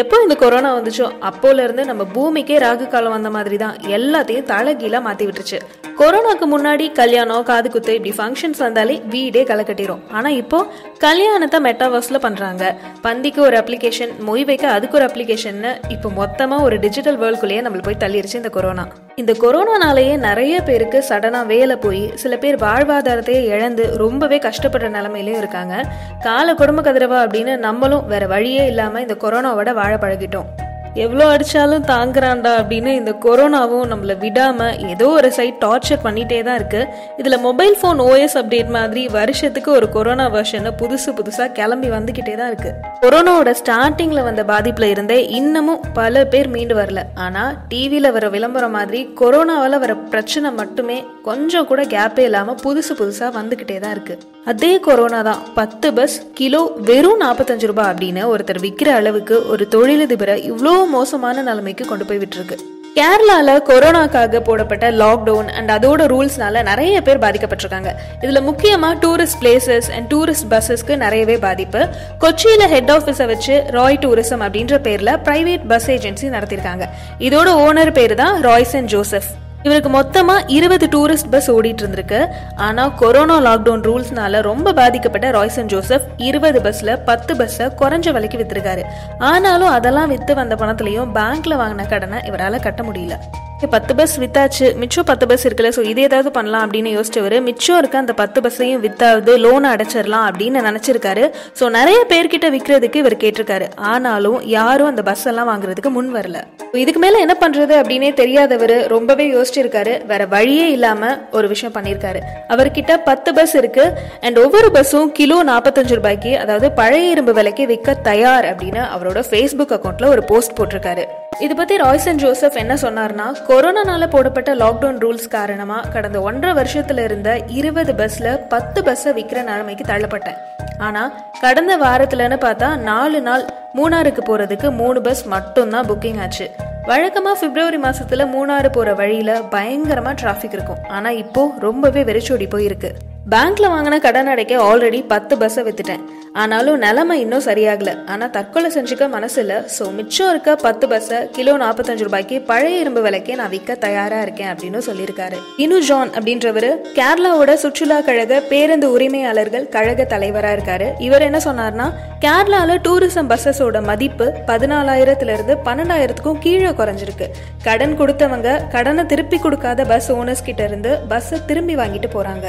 எப்போ இந்த கொரோனா வந்துச்சோ அப்போல இருந்து நம்ம பூமிக்கே ராகு காலம் வந்த மாதிரி தான் எல்லாத்தையும் தலைகீழா மாத்தி விட்டுருச்சு. கொரோனாக்கு முன்னாடி கல்யாணம் காது குத்து இப்படி ஃபங்க்ஷன்ஸ் வந்தாலே வீடே களை கட்டிடும் ஆனா இப்போ கல்யாணத்தை மெட்டாவர்ஸ்ல பண்றாங்க. பந்திக்கு ஒரு அப்ளிகேஷன் மொய் வைக்க அதுக்கு ஒரு அப்ளிகேஷன் இப்போ மொத்தமா ஒரு டிஜிட்டல் வேர்ல்டுக்குள்ளேயே நம்மள போய் தள்ளிருச்சு இந்த கொரோனா. இந்த கொரோனானாலேயே நிறைய பேருக்கு சடனாக வேலை போய் சில பேர் வாழ்வாதாரத்தையே இழந்து ரொம்பவே கஷ்டப்படுற நிலமையிலையும் இருக்காங்க. கால குடும்ப கதிரவா அப்படின்னு நம்மளும் வேற வழியே இல்லாமல் இந்த கொரோனாவோட வாழ பழகிட்டோம். எவ்வளோ அடித்தாலும் தாங்குறான்டா அப்படின்னு இந்த கொரோனாவும் நம்மளை விடாமல் ஏதோ ஒரு சைட் டார்ச்சர் பண்ணிகிட்டே தான் இருக்குது இதில் மொபைல் ஃபோன் ஓஎஸ் அப்டேட் மாதிரி வருஷத்துக்கு ஒரு கொரோனா வருஷன்னு புதுசு புதுசாக கிளம்பி வந்துக்கிட்டே தான் இருக்குது கொரோனாவோட ஸ்டார்டிங்ல வந்த பாதிப்புல இருந்தே இன்னமும் பல பேர் மீண்டு வரல. ஆனா டிவியில வர விளம்பரம் மாதிரி கொரோனாவால வர பிரச்சனை மட்டுமே கொஞ்சம் கூட கேப்பே இல்லாம புதுசு புதுசா வந்துகிட்டே தான் இருக்கு. அதே கொரோனா தான் பத்து பஸ் கிலோ வெறும் நாற்பத்தஞ்சு ரூபாய் அப்படின்னு ஒருத்தர் விற்கிற அளவுக்கு ஒரு தொழிலதிபரை இவ்வளோ மோசமான நிலைமைக்கு கொண்டு போய் விட்டுருக்கு. கேரளாவில் கொரோனாக்காக போடப்பட்ட லாக்டவுன் அண்ட் அதோட ரூல்ஸ்னால நிறைய பேர் பாதிக்கப்பட்டிருக்காங்க. இதில் முக்கியமாக டூரிஸ்ட் பிளேசஸ் அண்ட் டூரிஸ்ட் பஸ்ஸஸ்க்கு நிறையவே பாதிப்பு. கொச்சியில் ஹெட் ஆஃபீஸை வச்சு ராய் டூரிசம் அப்படின்ற பேரில் பிரைவேட் பஸ் ஏஜென்சி நடத்தியிருக்காங்க. இதோட ஓனர் பேர் தான் ராய்ஸ் அண்ட் ஜோசப் இவருக்கு மொத்தமா இருபது டூரிஸ்ட் பஸ் ஓடிட்டு இருந்திருக்கு ஆனா கொரோனா லாக்டவுன் ரூல்ஸ்னால ரொம்ப பாதிக்கப்பட்ட ராய்சன் ஜோசப் இருபது பஸ்ல பத்து பஸ்ஸை குறைஞ்ச விலைக்கு வித்திருக்காரு. ஆனாலும் அதெல்லாம் வித்து வந்த பணத்துலையும் பேங்க்ல வாங்கின கடனை இவரால கட்ட முடியல. பத்து பஸ் வித்தாச்சு. மிச்சம் பத்து பஸ் இருக்குல்ல ஸோ இது ஏதாவது பண்ணலாம் அப்படின்னு யோசிச்சவர் மிச்சம் இருக்க அந்த பத்து பஸ்ஸையும் வித்தாவது லோனை அடைச்சிடலாம் அப்படின்னு நினைச்சிருக்காரு. ஸோ நிறைய பேர்கிட்ட விற்கிறதுக்கு இவர் கேட்டிருக்காரு. ஆனாலும் யாரும் அந்த பஸ் எல்லாம் வாங்குறதுக்கு முன் வரல. இதுக்கு மேல என்ன பண்றது அப்படின்னே தெரியாதவர் ரொம்பவே யோசிச்சிருக்காரு. வேற வழியே இல்லாம ஒரு விஷயம் பண்ணியிருக்காரு அவர்கிட்ட பத்து பஸ் இருக்கு. அண்ட் ஒவ்வொரு பஸ்ஸும் கிலோ நாற்பத்தஞ்சு ரூபாய்க்கு அதாவது பழைய இரும்பு விலைக்கு விற்க தயார் அப்படின்னு அவரோட ஃபேஸ்புக் அக்கௌண்ட்ல ஒரு போஸ்ட் போட்டிருக்காரு. இது பத்தி ராய்சன் ஜோசப் என்ன சொன்னார்னா கொரோனானால போடப்பட்ட லாக்டவுன் ரூல்ஸ் காரணமா கடந்த ஒன்றரை வருஷத்துல இருந்த இருபது பஸ்ல பத்து பஸ்ஸை விற்கிற நிலைமைக்கு தள்ளப்பட்டேன். ஆனா கடந்த வாரத்துலன்னு பார்த்தா நாலு நாள் மூணாருக்கு போறதுக்கு மூணு பஸ் மட்டும்தான் புக்கிங் ஆச்சு. வழக்கமா பிப்ரவரி மாசத்துல மூணாறு போற வழியில பயங்கரமா டிராஃபிக் இருக்கும். ஆனா இப்போ ரொம்பவே வெறிச்சோடி போயிருக்கு. பேங்க்ல வாங்கின கடன் அடைக்க ஆல்ரெடி பத்து பஸ்ஸை வித்துட்டேன். ஆனாலும் நிலைமை இன்னும் சரியாகல. ஆனா தற்கொலை செஞ்சுக்க மனசு இல்ல. ஸோ மிச்சம் இருக்க பத்து பஸ்ஸை கிலோ நாற்பத்தஞ்சு ரூபாய்க்கு பழைய இரும்பு விலைக்கே நான் விற்க தயாரா இருக்கேன் அப்படின்னு சொல்லியிருக்காரு. இனு ஜான் அப்படின்றவர் கேரளாவோட சுற்றுலா கழக பேருந்து உரிமையாளர்கள் கழக தலைவரா இருக்காரு. இவர் என்ன சொன்னார்னா கேரளால டூரிசம் பஸ்ஸஸோட மதிப்பு பதினாலாயிரத்துல இருந்து பன்னெண்டாயிரத்துக்கும் கீழே குறைஞ்சிருக்கு. கடன் கொடுத்தவங்க கடனை திருப்பி கொடுக்காத பஸ் ஓனர்ஸ் கிட்ட இருந்து பஸ்ஸை திரும்பி வாங்கிட்டு போறாங்க.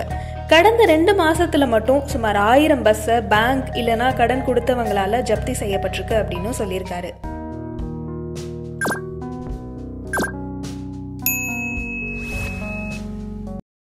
கடந்த ரெண்டு மாசத்துல மட்டும் சுமார் ஆயிரம் பஸ்ஸை பேங்க் இல்லைன்னா கடன் கொடுத்தவங்களால ஜப்தி செய்யப்பட்டிருக்கு அப்படின்னு சொல்லியிருக்காரு.